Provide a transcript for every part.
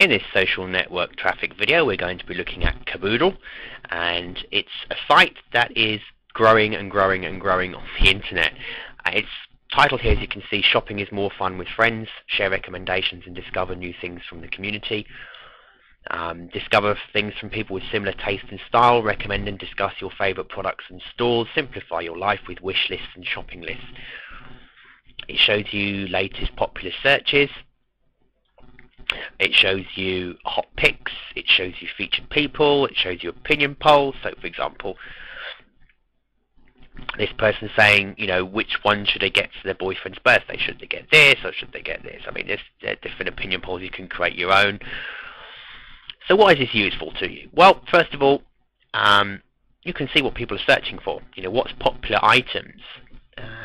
In this social network traffic video we're going to be looking at Kaboodle and it's a site that is growing and growing and growing on the internet. Uh, its title here as you can see shopping is more fun with friends, share recommendations and discover new things from the community. Um, discover things from people with similar taste and style, recommend and discuss your favourite products and stores, simplify your life with wish lists and shopping lists. It shows you latest popular searches, it shows you hot picks, it shows you featured people, it shows you opinion polls. So, for example, this person saying, you know, which one should they get for their boyfriend's birthday? Should they get this or should they get this? I mean, there's, different opinion polls. You can create your own. So, what is this useful to you? Well, first of all, um, you can see what people are searching for. You know, what's popular items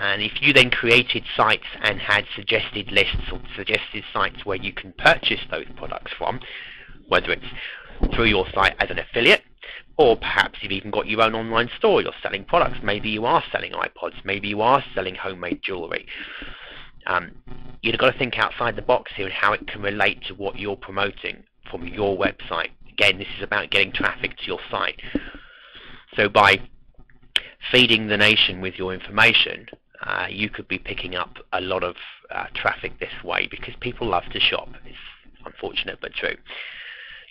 and if you then created sites and had suggested lists or suggested sites where you can purchase those products from, whether it's through your site as an affiliate, or perhaps you've even got your own online store, you're selling products, maybe you are selling iPods, maybe you are selling homemade jewellery. Um, you've got to think outside the box here and how it can relate to what you're promoting from your website. Again, this is about getting traffic to your site. So by feeding the nation with your information, uh, you could be picking up a lot of uh, traffic this way because people love to shop. It's unfortunate but true.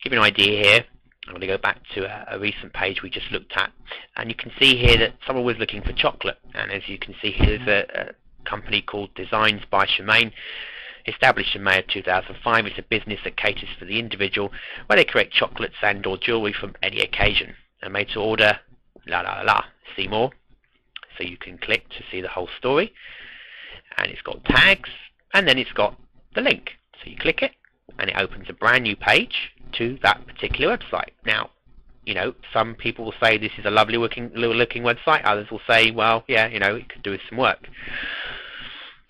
Give you an idea here. I'm going to go back to a, a, recent page we just looked at, and you can see here that someone was looking for chocolate. And as you can see here, there's a, a company called Designs by Shemaine, established in May of 2005. It's a business that caters for the individual, where they create chocolates and/or jewelry from any occasion, and made to order. La la la see more. So you can click to see the whole story. And it's got tags, and then it's got the link. So you click it, and it opens a brand new page to that particular website. Now, you know, some people will say this is a lovely looking, looking website. Others will say, well, yeah, you know, it could do with some work.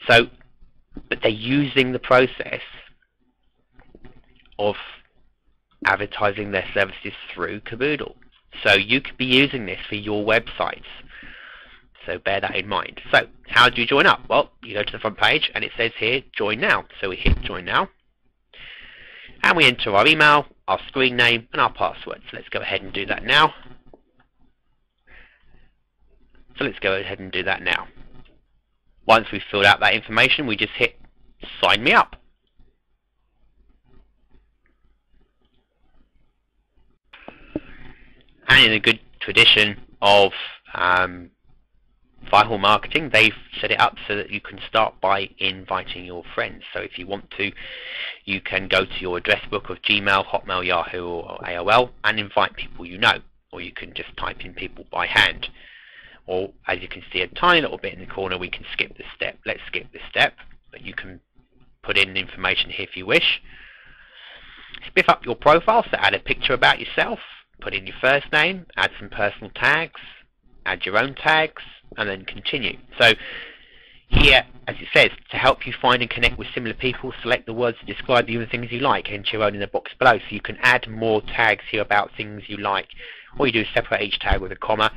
So, but they're using the process of advertising their services through Kaboodle. So you could be using this for your websites. So bear that in mind. So how do you join up? Well, you go to the front page and it says here, join now. So we hit join now. And we enter our email, our screen name, and our password. So let's go ahead and do that now. So let's go ahead and do that now. Once we've filled out that information, we just hit sign me up. And in a good tradition of um, Viral Marketing, they've set it up so that you can start by inviting your friends. So if you want to, you can go to your address book of Gmail, Hotmail, Yahoo, or AOL and invite people you know. Or you can just type in people by hand. Or as you can see a tiny little bit in the corner, we can skip this step. Let's skip this step, but you can put in information here if you wish. Spiff up your profile, so add a picture about yourself, put in your first name, add some personal tags, add your own tags, and then continue. So here, as it says, to help you find and connect with similar people, select the words to describe and things you like, enter your own in the box below. So you can add more tags here about things you like. All you do is separate each tag with a comma,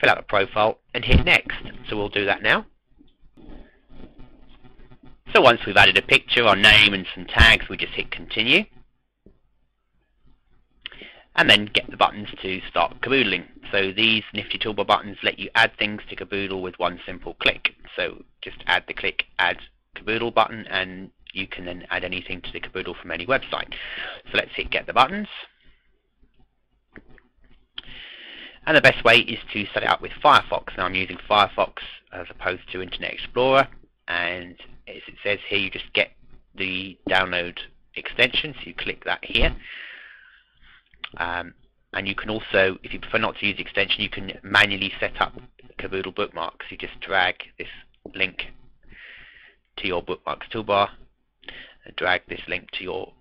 fill out the profile, and hit next. So we'll do that now. So once we've added a picture, our name, and some tags, we just hit continue and then get the buttons to start kaboodling. So these nifty toolbar buttons let you add things to Kaboodle with one simple click. So just add the click add Kaboodle button and you can then add anything to the Kaboodle from any website. So let's hit get the buttons. And the best way is to set it up with Firefox. Now I'm using Firefox as opposed to Internet Explorer and as it says here you just get the download extension so you click that here um, and you can also, if you prefer not to use the extension, you can manually set up Kaboodle bookmarks. You just drag this link to your bookmarks toolbar, and drag this link to your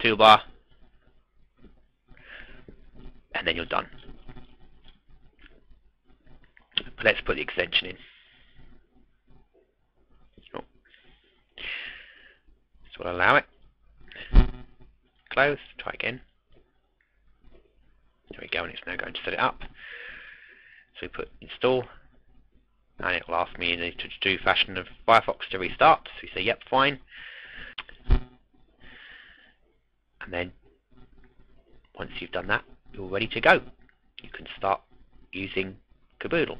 toolbar, and then you're done. But let's put the extension in. So we'll allow it close, try again. There we go, and it's now going to set it up. So we put install, and it will ask me in the to-do fashion of Firefox to restart. So we say, yep, fine. and then once you've done that you're ready to go you can start using Kaboodle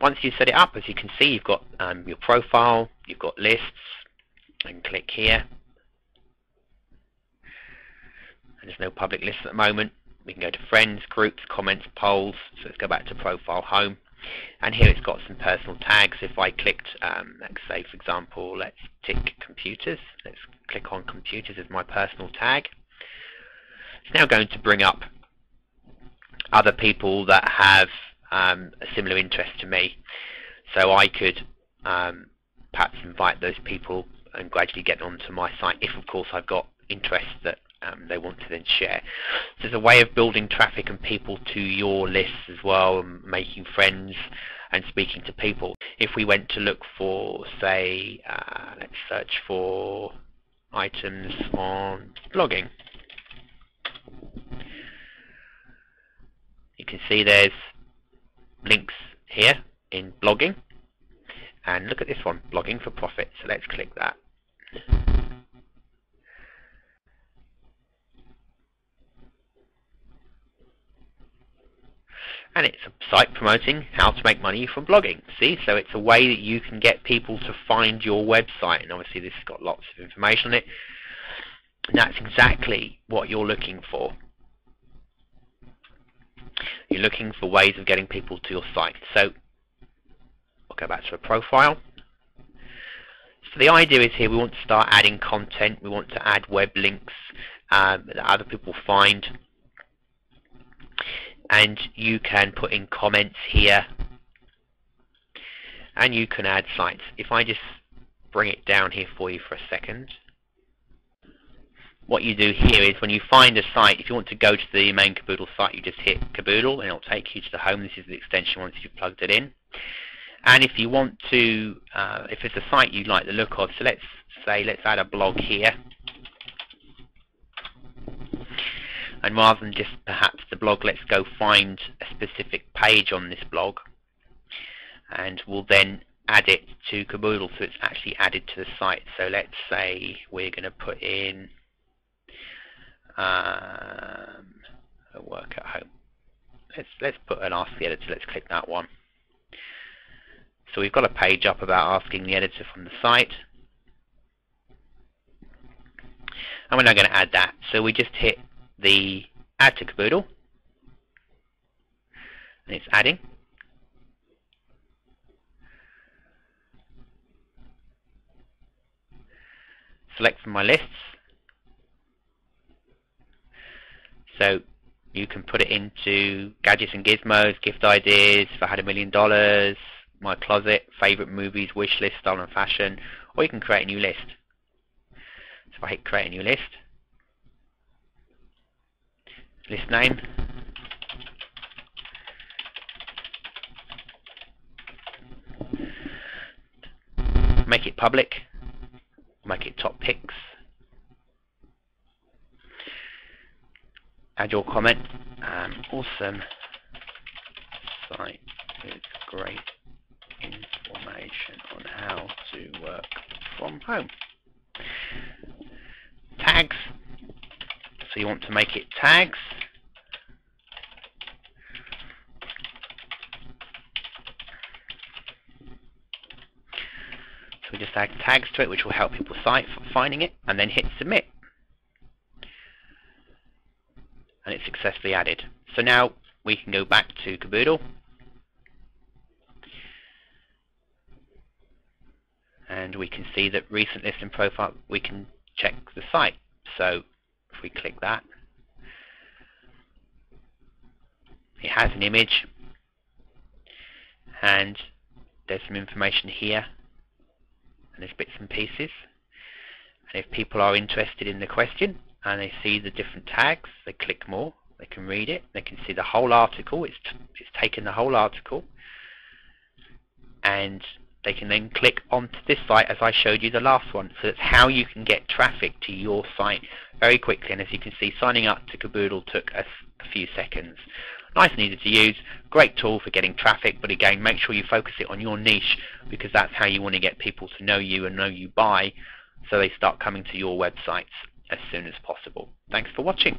once you set it up as you can see you've got um, your profile you've got lists and click here and there's no public lists at the moment we can go to friends, groups, comments, polls. So let's go back to profile home. And here it's got some personal tags. If I clicked, um, let's say for example, let's tick computers. Let's click on computers as my personal tag. It's now going to bring up other people that have um, a similar interest to me. So I could um, perhaps invite those people and gradually get onto my site if of course I've got interests that um, they want to then share. So it's a way of building traffic and people to your lists as well, and making friends and speaking to people. If we went to look for, say, uh, let's search for items on blogging. You can see there's links here in blogging. And look at this one, blogging for profit. So let's click that. And it's a site promoting how to make money from blogging. See, so it's a way that you can get people to find your website, and obviously this has got lots of information on it. And that's exactly what you're looking for. You're looking for ways of getting people to your site. So I'll go back to a profile. So the idea is here we want to start adding content. We want to add web links um, that other people find and you can put in comments here and you can add sites. If I just bring it down here for you for a second what you do here is when you find a site, if you want to go to the main Kaboodle site, you just hit Kaboodle and it'll take you to the home. This is the extension once you've plugged it in. And if you want to, uh, if it's a site you like the look of, so let's say, let's add a blog here. And rather than just perhaps the blog let's go find a specific page on this blog. And we'll then add it to Kaboodle so it's actually added to the site. So let's say we're going to put in um, a work at home. Let's let's put an ask the editor. Let's click that one. So we've got a page up about asking the editor from the site. And we're now going to add that. So we just hit the add to Kaboodle. And it's adding. Select from my lists. So you can put it into gadgets and gizmos, gift ideas, if I had a million dollars, my closet, favorite movies, wish list, style and fashion, or you can create a new list. So if I hit create a new list, list name make it public. Make it top picks. Add your comment. Um, awesome. Site with great information on how to work from home. Tags. So you want to make it tags Add tags to it, which will help people site finding it, and then hit submit. And it's successfully added. So now we can go back to Kaboodle. And we can see that recent list and profile, we can check the site. So if we click that, it has an image and there's some information here and there's bits and pieces. And if people are interested in the question and they see the different tags, they click more, they can read it, they can see the whole article, it's, it's taken the whole article, and they can then click onto this site as I showed you the last one. So that's how you can get traffic to your site very quickly. And as you can see, signing up to Kaboodle took a, a few seconds. Nice and easy to use, great tool for getting traffic, but again, make sure you focus it on your niche because that's how you want to get people to know you and know you by so they start coming to your websites. as soon as possible. Thanks for watching.